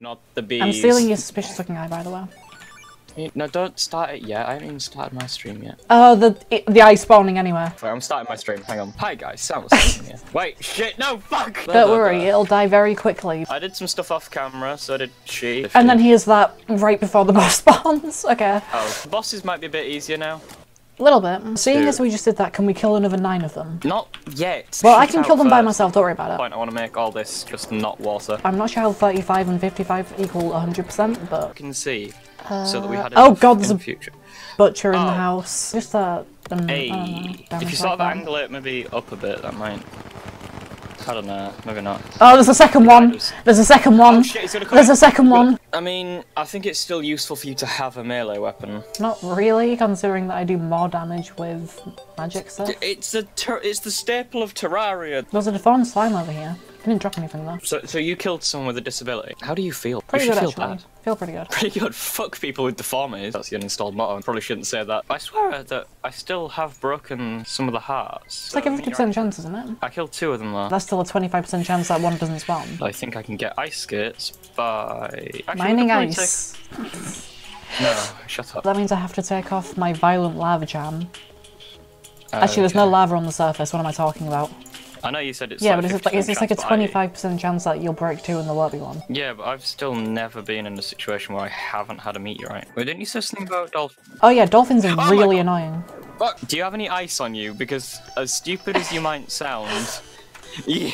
Not the bees. I'm stealing your suspicious looking eye, by the way. No, don't start it yet. I haven't even started my stream yet. Oh, the it, the eye spawning anywhere. Wait, I'm starting my stream. Hang on. Hi guys, Sam was here. Wait, shit, no, fuck! Don't worry, it'll die very quickly. I did some stuff off camera, so did she. And then here's that right before the boss spawns. Okay. Oh, bosses might be a bit easier now. A little bit. Seeing Two. as we just did that, can we kill another nine of them? Not yet. Well, I can kill them by myself, don't worry about it. Point, I want to make all this just not water. I'm not sure how 35 and 55 equal 100%, but I can see. so that we had uh, oh God, there's the a- future. butcher in the Oh. house. Just that. Um, I don't know, Hey, damage if you sort of angle it maybe up a bit, that might. I don't know, maybe not. Oh, there's a second one. There's a second one. Oh shit, he's gonna come There's in. a second one. I mean, I think it's still useful for you to have a melee weapon. Not really, considering that I do more damage with magic stuff. It's the it's the staple of Terraria. There's a deformed slime over here. I didn't drop anything though. So, so you killed someone with a disability. How do you feel? Pretty you good feel actually. bad. Feel pretty good. Pretty good. Fuck people with deformities. That's the uninstalled motto. Probably shouldn't say that. I swear that I still have broken some of the hearts. It's like a 50% chance, isn't it? I killed two of them though. That's still a 25% chance that one doesn't spawn. I think I can get ice skates by Actually, Mining ice. take- No, shut up. That means I have to take off my violent lava charm. Oh, actually, there's no lava on the surface. What am I talking about? I know you said it's yeah, like but it's, like, it's, 50% like a chance, but I- 25% chance that you'll break two and there won't be one. Yeah, but I've still never been in a situation where I haven't had a meteorite. Wait, didn't you say something about dolphins? Oh yeah, dolphins are oh my really God. annoying. Do you have any ice on you? Because as stupid as you might sound, you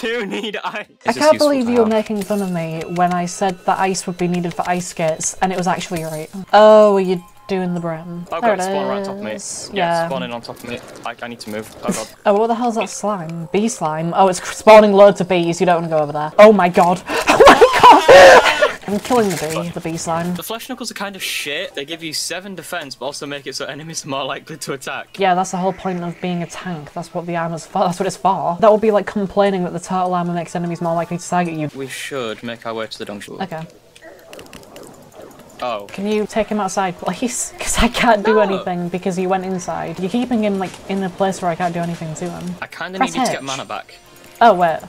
do need ice. I can't believe you were making fun of me when I said that ice would be needed for ice skates, and it was actually right. Oh, you're doing the brim. Oh There god, spawn right on top of me. Yeah, Yeah. spawning on top of me. I, I need to move. Oh god. Oh, what the hell's that slime? Bee slime? Oh, it's spawning loads of bees. You don't want to go over there. Oh my god. Oh my god. I'm killing the bee, the bee slime. the flesh knuckles are kind of shit. They give you 7 defense, but also make it so enemies are more likely to attack. Yeah, that's the whole point of being a tank. That's what the armor's for. That's what it's for. That would be like complaining that the turtle armor makes enemies more likely to target you. We should make our way to the dungeon. Okay. Oh. Can you take him outside, please? Because I can't do No. anything because he went inside. You're keeping him like in a place where I can't do anything to him. I kind of need you to get mana back. Oh, wait.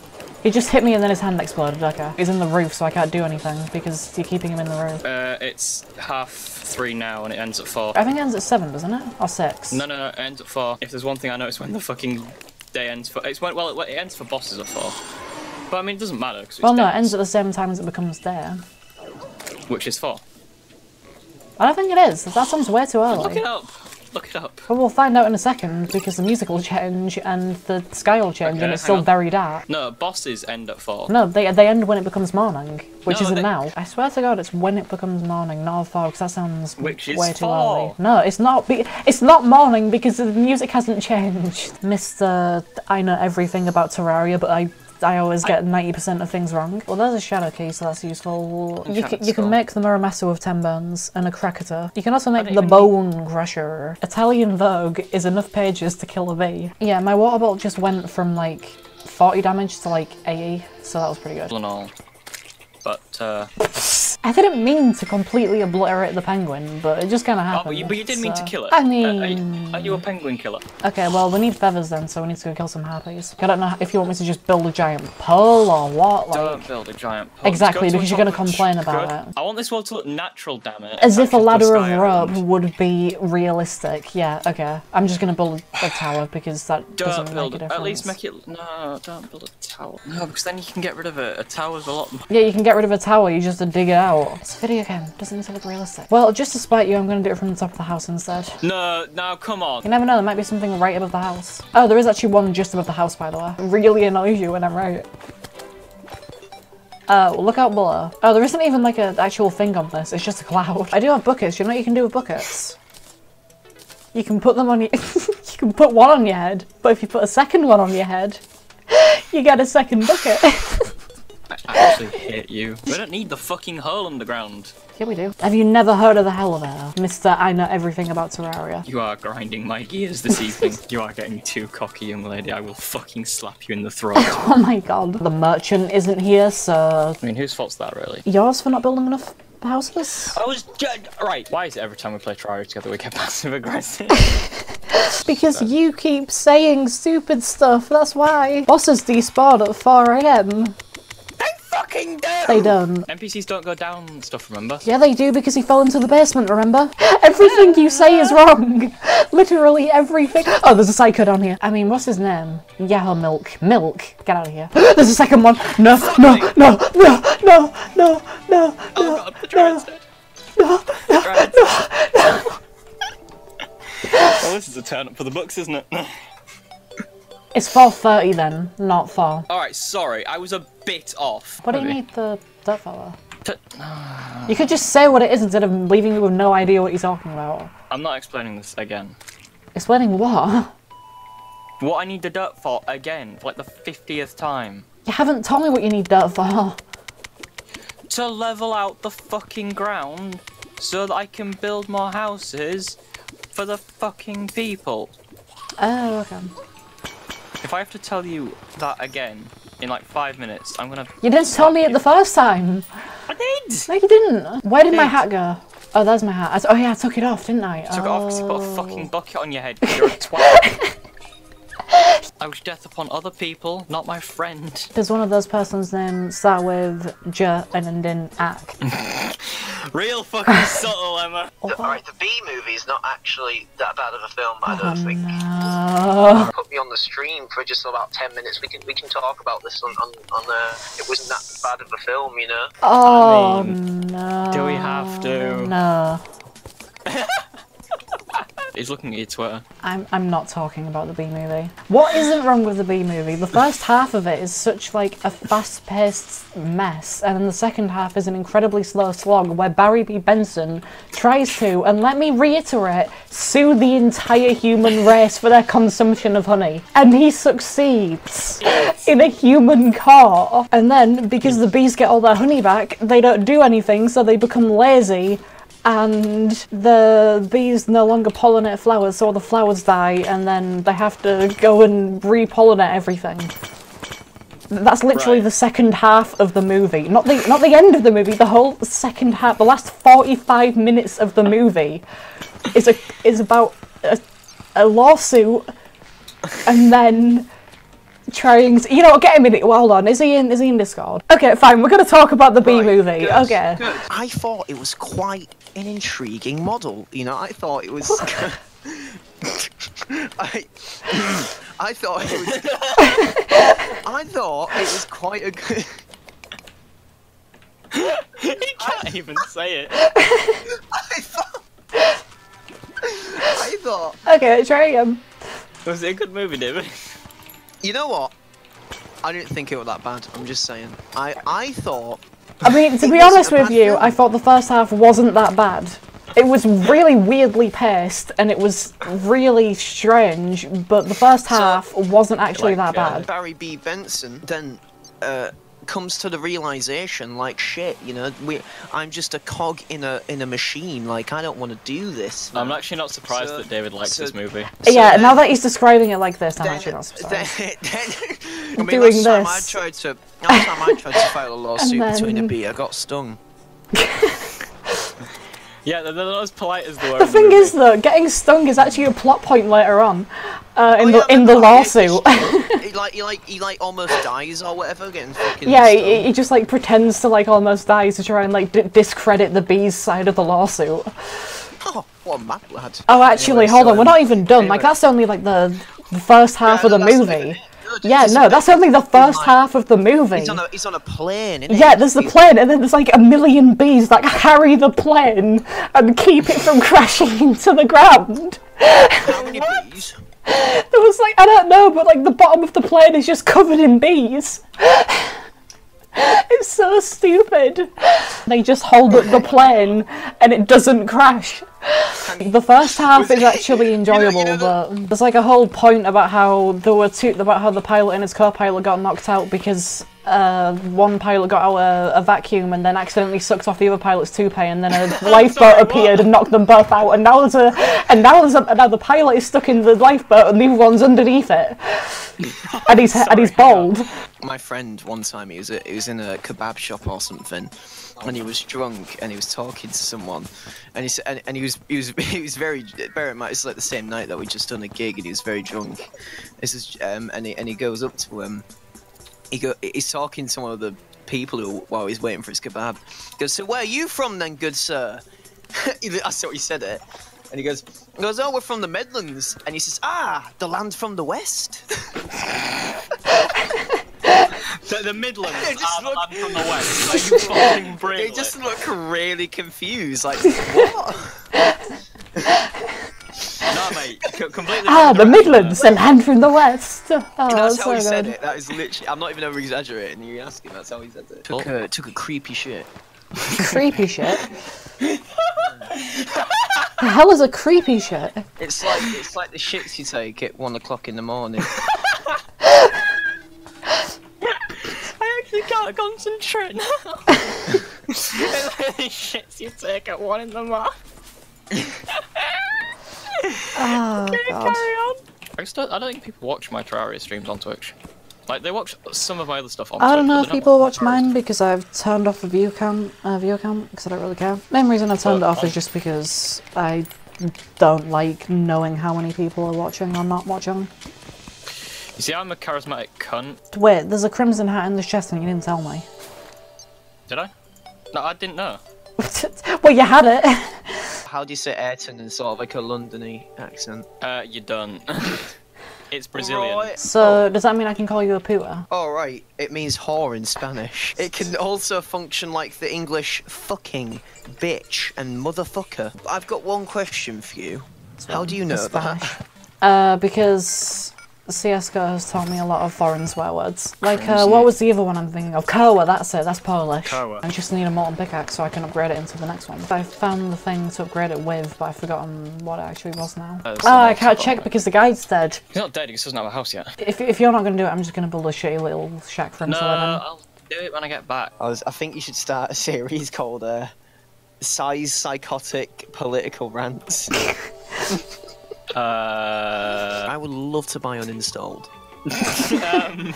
He just hit me and then his hand exploded. Okay. He's in the roof, so I can't do anything because you're keeping him in the roof. Uh, it's half 3 now and it ends at 4. I think it ends at seven, doesn't it? Or six? No, no, no, it ends at 4. If there's one thing I noticed when the fucking day ends for. It's when, well, it, it ends for bosses at 4. But I mean, it doesn't matter. Well, no, it ends at the same time as it becomes day. Which is 4. I don't think it is. That sounds way too early. Look it up. Look it up. But we'll find out in a second because the music will change and the sky will change Okay, and it's still on. very dark. No, bosses end at 4. No, they they end when it becomes morning, which No, isn't they- now. I swear to God, it's when it becomes morning, not at four, because that sounds Which way too four. early. No, it's not. It's not morning because the music hasn't changed. Mister, I know everything about Terraria, but I. I always get 90% of things wrong. Well, there's a shadow key, so that's useful. You can, you can make the Muramasa with 10 bones and a Cracketer. You can also make the even Bone Crusher. Italian Vogue is enough pages to kill a bee. Yeah, my water bolt just went from like 40 damage to like 80, so that was pretty good. and all. But, uh. I didn't mean to completely obliterate the penguin, but it just kind of Oh, happened. but you, but you did mean to kill it. I Uh, are, mean, you, are you a penguin killer? okay, well we need feathers then, so we need to go kill some harpies. I don't know if you want me to just build a giant pole or what. Like, Don't build a giant pole. Exactly, go because you're gonna complain Go- about it. I want this world to look natural, damn it. as if a ladder of rope Island. would be realistic. Yeah, okay. I'm just gonna build a tower because that doesn't Don't build make a difference. At least make it. No, don't build a tower. No, because then you can get rid of it. A tower's a lot. Yeah, you can get rid of a tower, you just to dig it out. It's a video game, doesn't need to look realistic. Well, just to spite you, I'm gonna do it from the top of the house instead. No, now come on. You never know, there might be something right above the house. Oh, there is actually one just above the house, by the way. Really annoys you when I'm right. Uh, look out below. Oh, there isn't even like an actual thing on this, it's just a cloud. I do have buckets, you know what you can do with buckets? You can put them on your- you can put one on your head, but if you put a second one on your head, you get a second bucket. I actually hate you. We don't need the fucking hole underground. yeah, we do. Have you never heard of the hell Hellevator? Mr. I know everything about Terraria. You are grinding my gears this evening. you are getting too cocky, young lady. I will fucking slap you in the throat. Oh my god. The merchant isn't here, so I mean, whose fault's that, really? yours for not building enough houses? I was right. Why is it every time we play Terraria together we get passive aggressive? Because you keep saying stupid stuff, that's why. Bosses despawn at 4am. They don't. NPCs don't go down stuff, remember? Yeah, they do because he fell into the basement, remember? Everything you say is wrong. Literally everything. Oh, there's a psycho down here. I mean, what's his name? Yahoo Milk. Milk. Get out of here. There's a second one. No, no, no, no, no, no, no, Oh no, god, the drone's dead. no, no, Right. no. Well, this is a turn up for the books, isn't it? It's 4.30 then, not 4. Alright, sorry, I was a bit off. What do you need the dirt for? T- You could just say what it is instead of leaving me with no idea what you're talking about. I'm not explaining this again. Explaining what? What I need the dirt for again, for like the 50th time. You haven't told me what you need dirt for. To level out the fucking ground so that I can build more houses for the fucking people. Oh, okay. If I have to tell you that again in like five minutes, I'm gonna. You didn't tell me it the first time. I did! No, you didn't. Where did my hat go? Oh, there's my hat. I oh yeah, I took it off, didn't I? Took it off because you put a Oh. fucking bucket on your head. you're a twat. I wish death upon other people, not my friend. Does one of those persons name start with J and in ack? Real fucking subtle, Emma. Alright, the Bee Movie is not actually that bad of a film, I Oh don't think. no. Put me on the stream for just about ten minutes. We can we can talk about this on on, on uh, it wasn't that bad of a film, you know. Oh mean, no. do we have to? No. He's looking at your Twitter. I'm, I'm not talking about the Bee Movie. What isn't wrong with the Bee Movie? The first half of it is such like a fast-paced mess, and then the second half is an incredibly slow slog where Barry B. Benson tries to, and let me reiterate, sue the entire human race for their consumption of honey. And he succeeds in a human car. And then, because the bees get all their honey back, they don't do anything, so they become lazy and the bees no longer pollinate flowers, so all the flowers die, and then they have to go and re-pollinate everything. That's literally Right. the second half of the movie, not the not the end of the movie. The whole second half, the last forty-five minutes of the movie, is a is about a, a lawsuit, and then trying. To, you know, get a minute. Well, hold on. Is he in? Is he in Discord? Okay, fine. We're gonna talk about the Bee Right, movie. good, okay. good. I thought it was quite an intriguing model. You know, I thought it was. I, I thought it was. I thought it was quite a good. he can't even say it. I thought. I thought. Okay, try again. Was it a good movie, David? You know what? I didn't think it was that bad. I'm just saying. I I thought. I mean, to It be honest with you, film. I thought the first half wasn't that bad. It was really weirdly paced and it was really strange, but the first half wasn't actually Like, that uh, bad. Barry B. Benson then uh, comes to the realization, like shit, you know, we I'm just a cog in a in a machine. Like I don't want to do this. I'm actually not surprised So- that David likes so- this movie. Yeah, then- now that he's describing it like this, I'm then, actually not surprised. then, I mean, Doing last time I tried to last time I tried to file a lawsuit And between a then- bee, I got stung. Yeah, they're, they're not as polite as the. were. The thing is, though, getting stung is actually a plot point later on uh, in Oh, the yeah, in the lawsuit. He like he like he like almost dies or whatever, getting fucking. yeah, stung. he, he just like pretends to like almost die to try and like d- discredit the bees side of the lawsuit. Oh, what a mad lad. Oh, actually, Anyway, hold so, on. We're not even done. Like that's only like the the first half Yeah, of the that's not movie. Even it. No, just- Yeah, just no, that's only the first like- half of the movie. He's on a he's on a plane. Isn't Yeah, he? there's the plane, and then there's like a million bees that carry the plane and keep it from crashing into the ground. How many bees? There was like I don't know, but like the bottom of the plane is just covered in bees. It's so stupid. They just hold up the plane and it doesn't crash. The first half is actually enjoyable, you know the- but there's like a whole point about how there were two about how the pilot and his co-pilot got knocked out because uh, one pilot got out a, a vacuum and then accidentally sucked off the other pilot's toupee, and then a lifeboat Sorry, appeared what? and knocked them both out. And now there's a and now there's a, now the pilot is stuck in the lifeboat and the other one's underneath it, and he's and he's Sorry, hang on. bald. My friend one time he was he was in a kebab shop or something, and he was drunk and he was talking to someone, and he and, and he was he was he was very bear in mind it's like the same night that we just done a gig and he was very drunk. This is um and he and he goes up to him. He go he's talking to one of the people who, while he's waiting for his kebab. He goes, so where are you from then, good sir? I saw he said it. And he goes, he goes, oh, we're from the Midlands. And he says, ah, the land from the west. The, the Midlands They just look- land from the west. You fucking they just look really confused. Like, what? No, mate. Completely. Ah, the direction Midlands, the land from the west. Oh, that's that's how he so said it. That is literally. I'm not even over exaggerating. You ask him. That's how he said it. Cool. Took a, took a creepy shit. Creepy shit. the hell is a creepy shit? It's like it's like the shits you take at one o'clock in the morning. I actually can't concentrate now. the shits you take at one in the morning. Oh, Carry God. on. I, still, I don't think people watch my Terraria streams on Twitch. Like they watch some of my other stuff on I Twitch. don't know if people watch watch mine because I've turned off the view cam, uh, view cam, because I don't really care. Main reason I turned it Well, off is just because I don't like knowing how many people are watching or not watching. You see, I'm a charismatic cunt. Wait, there's a crimson hat in the chest and you didn't tell me. Did I? No, I didn't know. well, you had it. How do you say Ayrton in sort of like a Londony accent? Uh, you don't. it's Brazilian. Right. So does that mean I can call you a puta? Oh right, it means whore in Spanish. It can also function like the English fucking, bitch, and motherfucker. I've got one question for you. How do you know that? Uh, because CSGO has taught me a lot of foreign swear words. Like, uh, what was the other one I'm thinking of? Koa, that's it, that's Polish. Koa. I just need a molten pickaxe so I can upgrade it into the next one. I found the thing to upgrade it with, but I've forgotten what it actually was now. Uh, oh, I can't check one. because the guide's dead. He's not dead, he just doesn't have a house yet. If, if you're not going to do it, I'm just going to build a shitty little shack for him No, to live in. I'll do it when I get back. I, was, I think you should start a series called uh, "Size Psychotic Political Rants." Uh, I would love to buy uninstalled. um,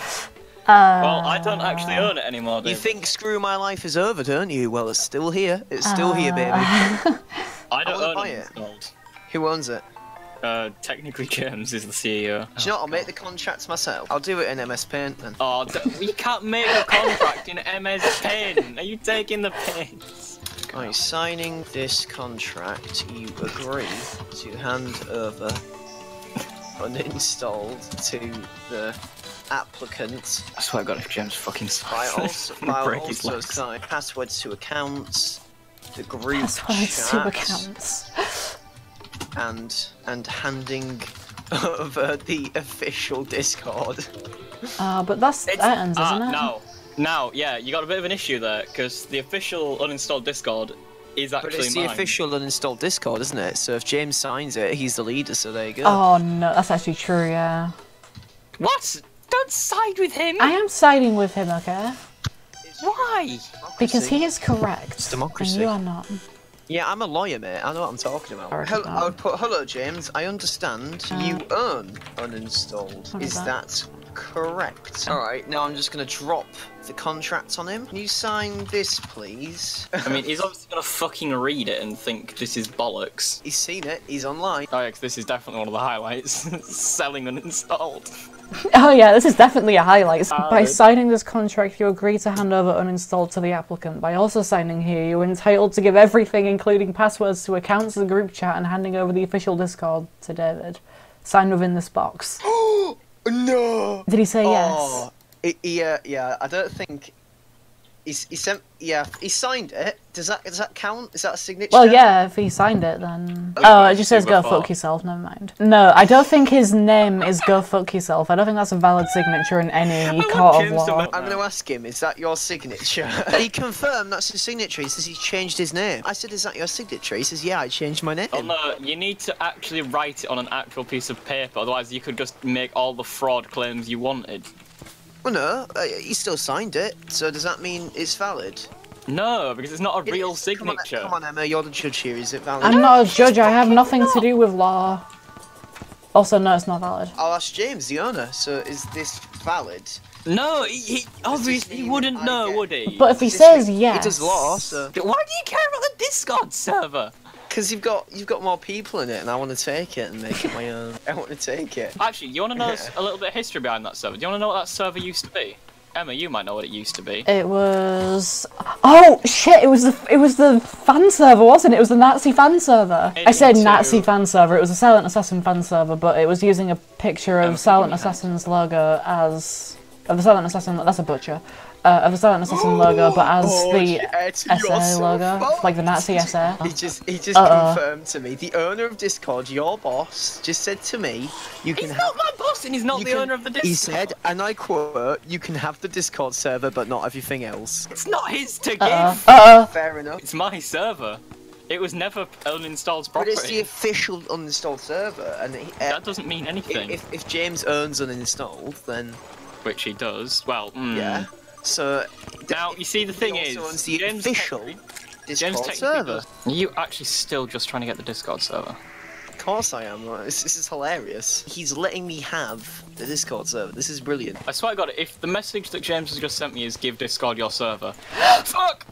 Uh, well, I don't actually own it anymore, You think Screw My Life is over, don't you? Well, it's still here. It's still here, baby. I don't wanna own buy it. it. installed. Who owns it? Uh, technically, James is the CEO. Do you know what? I'll make the contracts myself. I'll do it in MS Paint then. Oh, d- you can't make a contract in MS Paint. Are you taking the piss? Right, signing this contract, you agree to hand over uninstalled to the applicant. I swear to God, if James fucking By signs also, this, I'm gonna break his also sign passwords to accounts, the group Passwords chat, to accounts. and and handing over the official Discord. Uh, but that's It's- Ayrton's, ah, isn't it? No, no, yeah, you got a bit of an issue there because the official uninstalled Discord is actually But actually it's the mine. official uninstalled Discord, isn't it? So if James signs it, he's the leader. So there you go. Oh no, that's actually true, yeah. What? Don't side with him. I am siding with him, okay? Why? Because he is correct. democracy. And you are not. Yeah, I'm a lawyer, mate. I know what I'm talking about. Alright, Hel- I would put, hello, James. I understand Uh, you earn uninstalled. what Is is that correct? All right. Now I'm just gonna drop the contract on him. Can you sign this, please? I mean, he's obviously gonna fucking read it and think this is bollocks. he's seen it. He's online. Oh yeah, 'cause this is definitely one of the highlights. Selling uninstalled. Oh yeah, this is definitely a highlight. Uh, By signing this contract, you agree to hand over uninstalled to the applicant. By also signing here, you're entitled to give everything, including passwords to accounts, the group chat, and handing over the official Discord to David. Signed within this box. no. Did he say oh, yes? Oh, he- yeah, yeah. I don't think. He's, he sent. Yeah, he signed it. Does that does that count? Is that a signature? Well, yeah, if he signed it, then. Okay, Oh, it just says go fuck yourself, never mind. No, I don't think his name is go fuck yourself. I don't think that's a valid signature in any court of law. I'm going to ask him, is that your signature? he confirmed that's his signature. He says he changed his name. I said, is that your signature? He says, yeah, I changed my name. Oh no, you need to actually write it on an actual piece of paper, otherwise you could just make all the fraud claims you wanted. Well, no, uh, he still signed it. So does that mean it's valid? No, because it's not a It real is. Come on, signature. Come on, Emma, you're the judge here. Is it valid? I'm not a judge, I have nothing to do with law. Also, no, it's not valid. I'll ask James, the owner. So is this valid? No, he, he obviously he wouldn't I know, get- would he? But if he says yes. He does law, so. Why do you care about the Discord server? Because you've got you've got more people in it, and I want to take it and make it my own. I want to take it. Actually, you want to know a little bit of history behind that server? Do you want to know what that server used to be? Emma, you might know what it used to be. It was. Oh shit! It was the it was the fan server, wasn't it? It was the Nazi fan server. I said Into- Nazi fan server. It was a Silent Assassin fan server, but it was using a picture of Silent yeah. Assassin's logo as of the Silent Assassin. That's a butcher. Uh, of the Silent Assassin logo, but as Oh, the shit, you're SA logo, fucked. like the Nazi SA. He just he just Uh-uh. confirmed to me the owner of Discord, your boss, just said to me, you can He's not my boss, and he's not the can- owner of the Discord. He said, and I quote, "You can have the Discord server, but not everything else." it's not his to give. Uh uh. Uh Fair enough. It's my server. It was never uninstalled properly. But it's the official uninstalled server, and he, uh, That doesn't mean anything. if, if James earns uninstalled, then Which he does. Well, mm. yeah. So Now, you see, the thing is, owns the James official technically- Discord James server. Are you actually still just trying to get the Discord server? Of course I am. like, This, this is hilarious. He's letting me have the Discord server. This is brilliant. I swear to God, if the message that James has just sent me is give Discord your server. Fuck!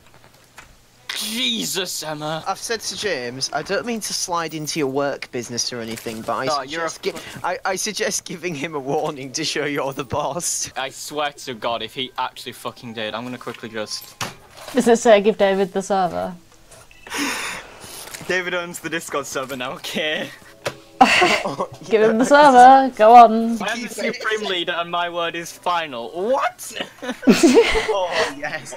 Jesus, Emma. I've said to James, I don't mean to slide into your work business or anything, but I No, you're a suggest, gi- I, I suggest giving him a warning to show you're the boss. I swear to God, if he actually fucking did, I'm gonna quickly just. Does it say give David the server? David owns the Discord server now, okay? Give him the server. Go on. I'm the supreme leader and my word is final. What? oh yes.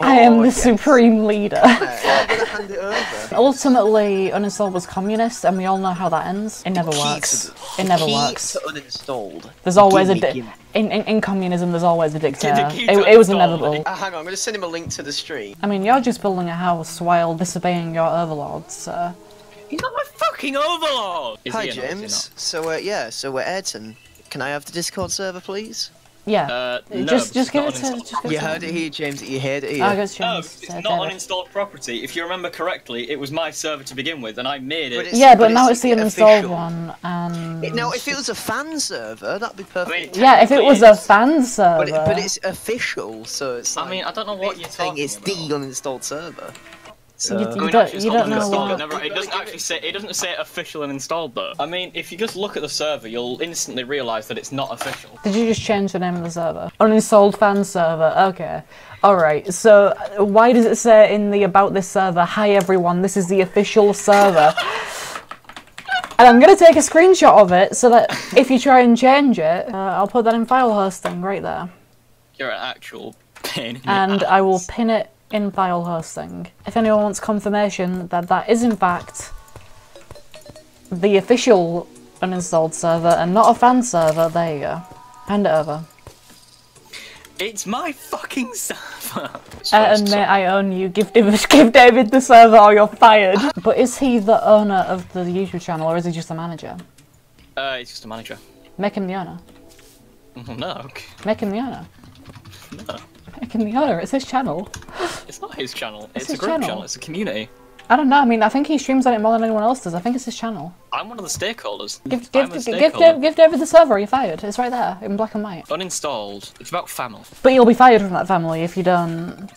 I am Oh, the yes. supreme leader. I'm gonna hand it over. Ultimately, uninstall was communist, and we all know how that ends. It never Key to works. the- It never key works. To uninstalled. There's always a Gimme, di- gimme. in, in in communism. There's always a dictator. It, it was inevitable. Uh, hang on, I'm gonna send him a link to the stream. I mean, you're just building a house while disobeying your overlords. So. He's not my fucking overlord! Is Hi he or not? Is he James. So uh, yeah, so we're Ayrton. Can I have the Discord server, please? Yeah. Uh, no, just just give it to. not Just give it You to heard it here, James. You heard it here. Oh, goes No, it's uh, not David. uninstalled property. If you remember correctly, it was my server to begin with, and I made it. it's- Yeah, but but now it's it's the uninstalled one, and It- now, if it was a fan server, that'd be perfect. mean, yeah, if it was a fan server, but, it, but it's official, so it's. I mean, I don't know what you're saying talking it's about. the uninstalled server. So, You- I you mean, don't- you don't know what- It, never, it doesn't actually say. It doesn't say official and installed though. I mean, if you just look at the server, you'll instantly realise that it's not official. Did you just change the name of the server? Uninstalled fan server. Okay. Alright, so uh, why does it say in the about this server, hi everyone, this is the official server? and I'm going to take a screenshot of it so that if you try and change it, uh, I'll put that in file hosting right there. You're an actual pain. in the And I will pin it in file hosting. If anyone wants confirmation that that is in fact the official uninstalled server and not a fan server, there you go. Hand it over. It's my fucking server. Uh, and may I own you. Give David, give David the server or you're fired. But is he the owner of the YouTube channel or is he just the manager? Uh, it's just a manager. Make him the owner. No, Make him the owner. no, Make him the owner. It's his channel. It's not his channel. It's, his a group channel. channel. It's a community. I don't know. I mean, I think he streams on it more than anyone else does. I think it's his channel. I'm one of the stakeholders. Give, give, give, stakeholder. give, give David the server you're fired. It's right there in black and white. Uninstalled. It's about family. But you'll be fired from that family if you don't.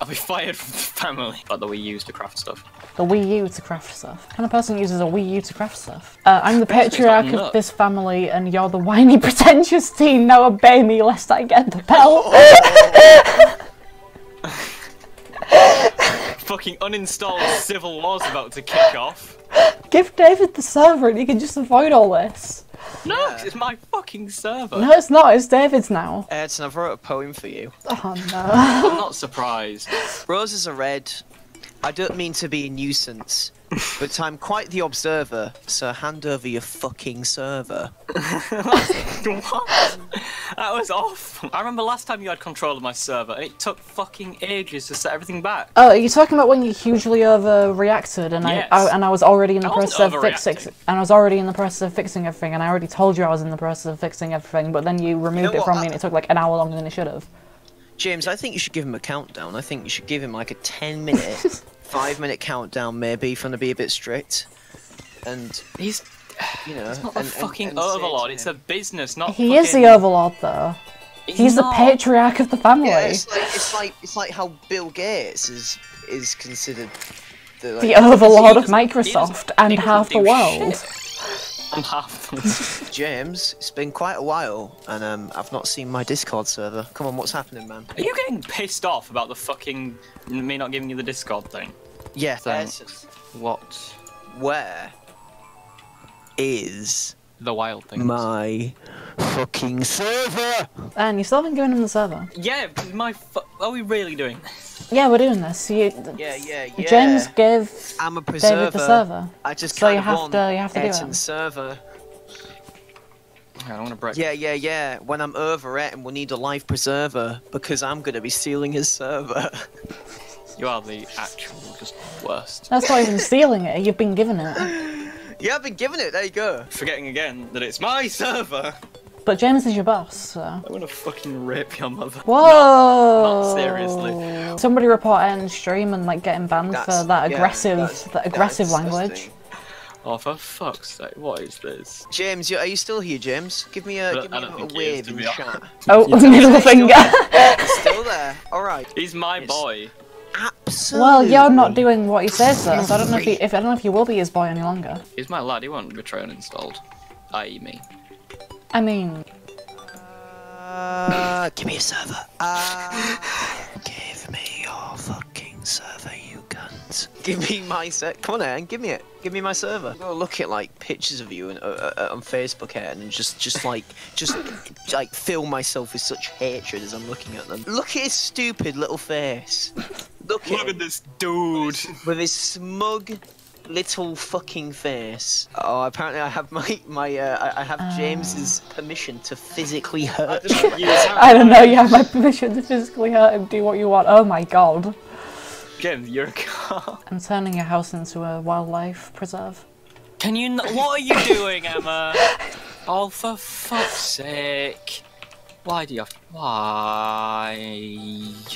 I'll be fired from the family. But that we use to craft stuff. The Wii U to craft stuff. What kind of person uses a Wii U to craft stuff? Uh, I'm the patriarch of this family, and you're the whiny, pretentious teen. Now obey me, lest I get the bell. Fucking uninstalled Civil War's about to kick off. Give David the server, and you can just avoid all this. No, 'cause it's my fucking server. No, it's not. It's David's now. Ayrton, I've wrote a poem for you. Oh no. I'm not surprised. Roses are red. I don't mean to be a nuisance, but I'm quite the observer, so hand over your fucking server. what? That was off. I remember last time you had control of my server, and it took fucking ages to set everything back. Oh, are you talking about when you hugely overreacted, and Yes. I, I and I was already in the I process of fixing, and I was already in the process of fixing everything, and I already told you I was in the process of fixing everything, but then you removed it from me, and it took like an hour longer than it should have. James, I think you should give him a countdown. I think you should give him like a 10 minute, 5 minute countdown, maybe, if you want to be a bit strict. And, He's you know. it's not a and, and- fucking and say to overlord. It's a business, not. He is the overlord, though. He's the not. patriarch of the family. Yeah, it's like, it's like it's like how Bill Gates is is considered the, like, the overlord of Microsoft and half the world. shit. I'm half. James, it's been quite a while, and um, I've not seen my Discord server. Come on, what's happening, man? Are you getting pissed off about the fucking me not giving you the Discord thing? Yeah, Thanks. there's- What? where is The wild thing? my fucking server? And you still haven't given him the server. Yeah, my. Fu- are we really doing this? Yeah, we're doing this. You, Yeah, yeah, yeah. James gave I'm a preserver. David the server. I just So kind you of have want to- you have to do Ayrton's it. server. I don't want to break. Yeah, yeah, yeah. When I'm over it, and we'll need a life preserver because I'm gonna be stealing his server. You are the actual just worst. That's not even stealing it. You've been given it. yeah, I've been given it. There you go. Forgetting again that it's my server. But James is your boss, so. I want to fucking rape your mother. Whoa! not seriously. Somebody report it in stream and like getting banned That's- for that yeah, aggressive, that's- that aggressive that's language. disgusting. Oh, for fuck's sake, what is this? James, you, are you still here, James? Give me a, I don't- give me I a, a think he is, wave to chat. Oh, Yeah. middle finger. still there. All right. He's my It's- boy. Absolutely. well, you're not doing what he says though, so I don't know if, he, if I don't know if you will be his boy any longer. He's my lad. He won't betray uninstalled. I.e. me. I mean, Uh, give me a server. Uh, give me your fucking server, you. Give me my set. Come on, Aaron, give me it. Give me my server. I'm gonna look at like pictures of you and, uh, uh, on Facebook, Aaron, and just, just like, just like fill myself with such hatred as I'm looking at them. Look at his stupid little face. Look, Look at, at this dude. with his smug little fucking face. Oh, apparently I have my my uh, I I have James's permission to physically hurt you. I don't know. You have my permission to physically hurt him. Do what you want. Oh my god! Jim, you're car. I'm turning your house into a wildlife preserve. Can you? N- what are you doing, Emma? oh, for fuck's sake! Why do you have? Why?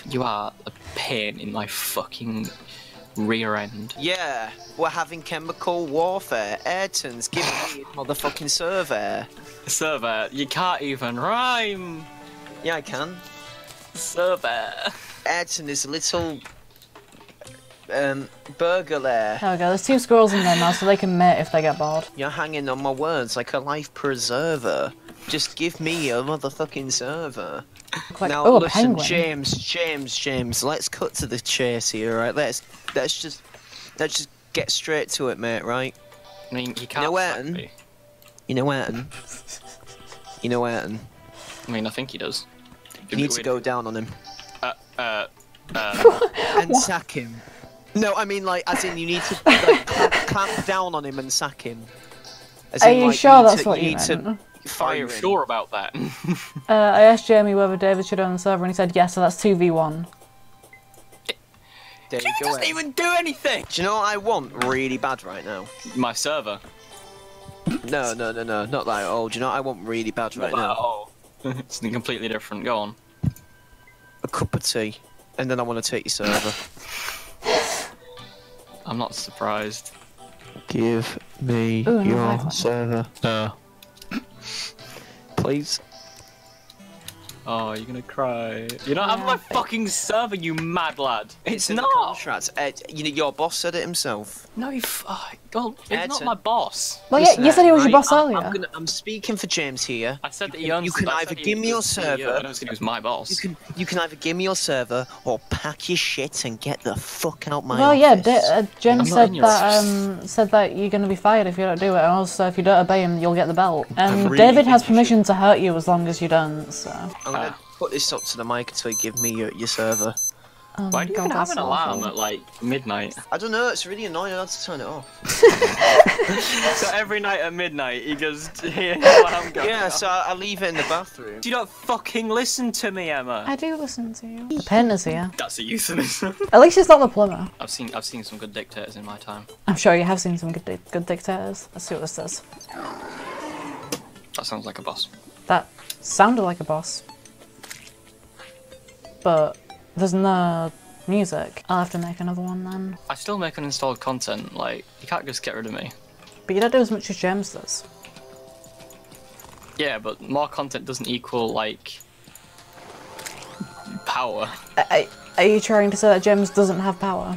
You are a pain in my fucking rear end. Yeah, we're having chemical warfare. Ayrton's giving me his motherfucking server. Server, you can't even rhyme. Yeah, I can. Server. Ayrton is a little um burger there. There we go. There's two squirrels in there now, so they can mate if they get bored. You're hanging on my words like a life preserver. Just give me a motherfucking server. Like, now oh, listen, penguin. James, James, James. Let's cut to the chase here, right? Let's let's just let's just get straight to it, mate. Right? I mean, you can't. You know sack when? You know Ayrton. You know Ayrton. I mean, I think he does. You need to go down on him Uh, uh, uh, and sack him. No, I mean like as in you need to like clamp, clamp down on him and sack him. As Are in, you like, sure need that's to, what you need meant? to are fire you him. sure about that? Uh, I asked Jamie whether David should own the server, and he said yes. So that's two v one. There you Jimmy go. doesn't Ayrton. even do anything. Do you know what I want really bad right now? My server. No, no, no, no, not that. Oh, do you know what I want really bad right now? Oh. it's something completely different. Go on. A cup of tea, and then I want to take your server. I'm not surprised. Give me Ooh, no, server, Uh. please. Oh, you're gonna cry. You're not having my fucking server, you mad lad. It's, in the not. contract. Uh, you know, your boss said it himself. No, you. F- oh, well, it's Ayrton. not my boss. Well, yeah, Listen, you said he was your right, boss I'm, earlier. I'm, gonna, I'm speaking for James here. I said that he You- owns. you can either give me your was the server- I don't say he was my boss. You can you can either give me your server or pack your shit and get the fuck out my well, yeah, office. da- uh, Jen I'm said that um, said that you're going to be fired if you don't do it, and also if you don't obey him, you'll get the belt. And really David has permission to hurt you as long as you don't. So. I'm gonna put this up to the mic until you give me your, your server. Oh Why do you God, even have an alarm awful. at like midnight? I don't know. It's really annoying. I had to turn it off. so every night at midnight, he goes, "Here, alarm going Yeah, off." so I, I leave it in the bathroom. Do you don't fucking listen to me, Emma. I do listen to you. The pen is here. That's a euphemism. At least it's not the plumber. I've seen I've seen some good dictators in my time. I'm sure you have seen some good, di- good dictators. Let's see what this says. That sounds like a boss. That sounded like a boss. But there's no music. I'll have to make another one then. I still make uninstalled content. Like you can't just get rid of me. But you don't do as much as James does. Yeah, but more content doesn't equal like power. Are, are you trying to say that James doesn't have power?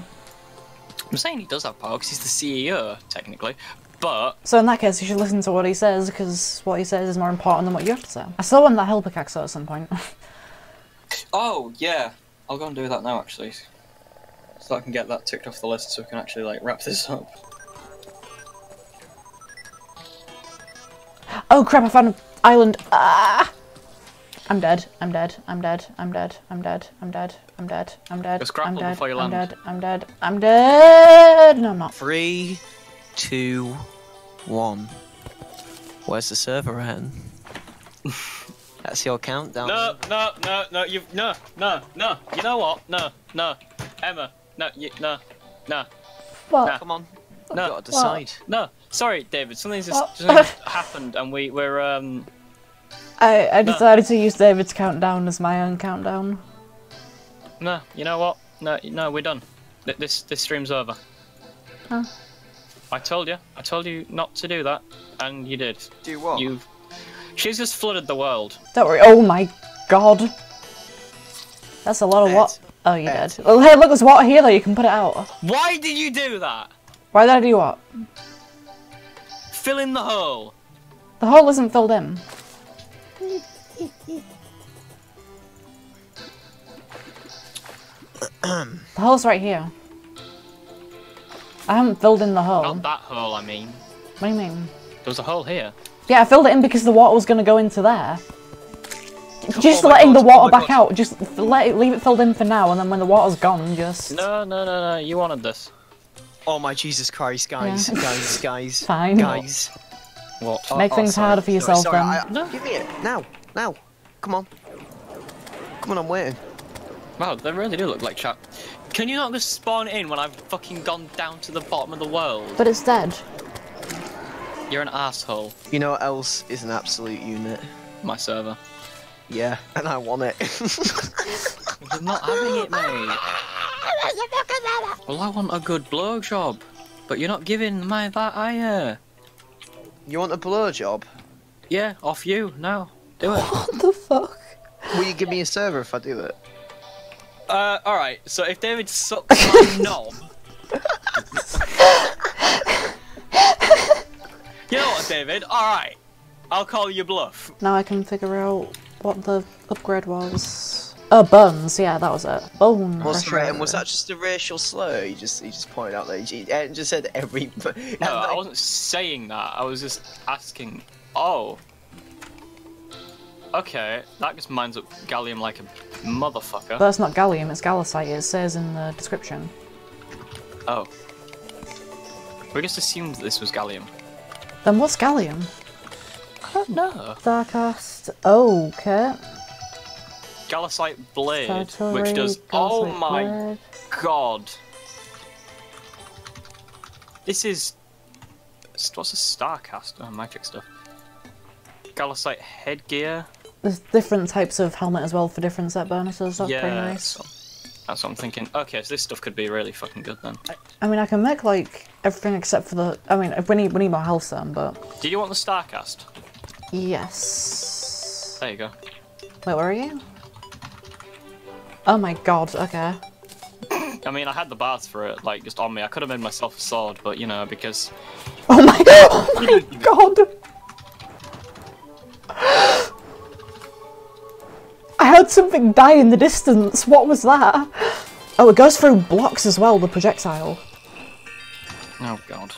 I'm saying he does have power because he's the CEO technically. But So in that case, you should listen to what he says because what he says is more important than what you have to say. I still want that hell pickaxe at some point. oh yeah, I'll go and do that now actually, so I can get that ticked off the list, so we can actually like wrap this up. oh crap! I found an island. Ah! I'm dead. I'm dead. I'm dead. I'm dead. I'm dead. I'm dead. I'm dead. I'm dead. Just grapple I'm dead. before you I'm land. dead. I'm dead. I'm dead. No, I'm not. Three, two, one. Where's the server at? That's your countdown. No, no, no, no, you, no, no, no. You know what? No, no, Emma, no, you, no, no, What? Come on. I've No. got to decide. no. Sorry, David. Something's just something's happened, and we we're um. I I decided to use David's countdown as my own countdown. No, you know what? No, no, we're done. This this stream's over. Huh? I told you. I told you not to do that, and you did. Do what? You've. She's just flooded the world. Don't worry. Oh my god. That's a lot of Ed. what? Oh, you Ed. did. Oh, hey, look, there's water here though. You can put it out. Why did you do that? Why did I do what? Fill in the hole. The hole isn't filled in. the hole's right here. I haven't filled in the hole. Not that hole. I mean, What do you mean? there was a hole here. Yeah, I filled it in because the water was going to go into there. Just Oh letting God, the water oh back God. out. Just let it, leave it filled in for now, and then when the water's gone, just No, no, no, no. You wanted this. Oh my Jesus Christ, guys, Yeah. guys, guys, Fine. guys. What? Oh, Make oh, things sorry. harder for yourself, sorry, then. I- No. Give me it now, now. Come on. Come on, I'm waiting. Wow, they really do look like chat. Can you not just spawn in when I've fucking gone down to the bottom of the world? But it's dead. You're an asshole. You know what else is an absolute unit? My server. Yeah, and I want it. I'm not having it, mate. Well, I want a good blowjob, but you're not giving my that either. you want a blowjob? Yeah, off you now. Do it. What the fuck? Will you give me a server if I do it? Uh, all right. So if David sucks my knob, you know what, David? All right, I'll call you bluff. Now I can figure out what the upgrade was. Oh, buns. Yeah, that was it. Bone. What's the crusher. and was that just a racial slur? He just he just pointed out that he, he just said every. No, I wasn't saying that. I was just asking. Oh. Okay, that just mines up gallium like a motherfucker. But that's not gallium, it's galacite. It says in the description. Oh. We just assumed this was gallium. Then what's gallium? I don't know. Starcast. Oh, Okay. Galacite blade, Satori, which does. Oh my blade. god. This is. What's a Starcast? Oh, magic stuff. Galacite headgear. There's different types of helmet as well for different set bonuses. That's yeah. pretty nice. So, that's what I'm thinking. Okay, so this stuff could be really fucking good then. I mean, I can make like everything except for the. I mean, we need we need more health then, but Do you want the Starcast? yes. There you go. Wait, where are you? Oh my god. Okay. I mean, I had the bars for it, like, just on me. I could have made myself a sword, but, you know, because... Oh my. Oh my god. I heard something die in the distance. What was that? Oh, it goes through blocks as well. The projectile. Oh, God.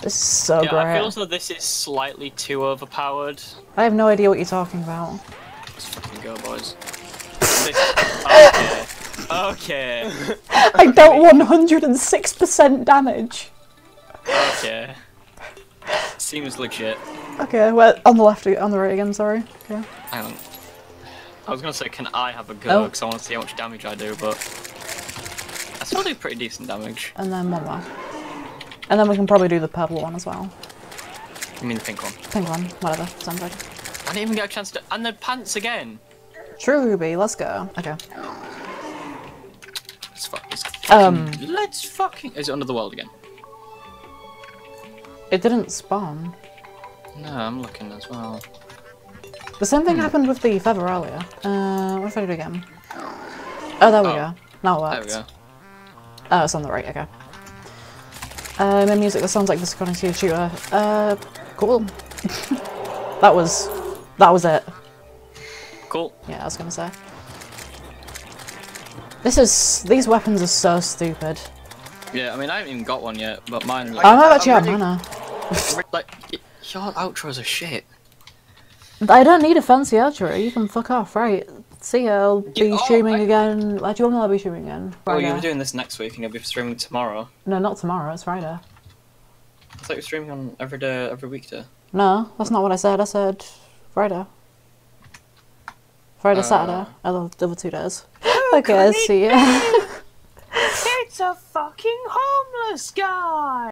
This is so yeah, great. I feel as though this is slightly too overpowered. I have no idea what you're talking about. Let's fucking go, boys. This... Okay. Okay. I dealt 106% damage. Okay. Seems legit. Okay, well, on the left, on the right again, sorry. Okay. Hang on. I was gonna say, can I have a go? Oh. Because I want to see how much damage I do, but... I still do pretty decent damage. And then one more. And then we can probably do the purple one as well. You mean the pink one? Pink one, whatever, sounds good. I didn't even get a chance to... And the pants again! True Ruby, let's go. Okay. Let's fuck this. Um. Let's fucking... Is it under the world again? It didn't spawn. No, I'm looking as well. The same Hmm. thing happened with the feather earlier. Uh, what if I do it again? Oh, there we Oh. go. Now it There worked. we go. Oh, it's on the right, okay. Um, and music that sounds like this according to tutor. Uh, cool. that was, that was it. Cool. Yeah, I was gonna say. This is, these weapons are so stupid. Yeah, I mean, I haven't even got one yet, but mine. Like, I don't actually I'm have really- mana. Like, your outros are shit. I don't need a fancy outro. You can fuck off, right? See ya. I'll be Yeah, oh, streaming I- again. Do you want me to be streaming again? Oh, Friday. you were doing this next week, and you'll be streaming tomorrow. No, not tomorrow. It's Friday. I thought you were streaming on every day, every weekday. No, that's not what I said. I said Friday. Friday, Uh. Saturday. Other the other two days. okay, see ya. It's a fucking homeless guy!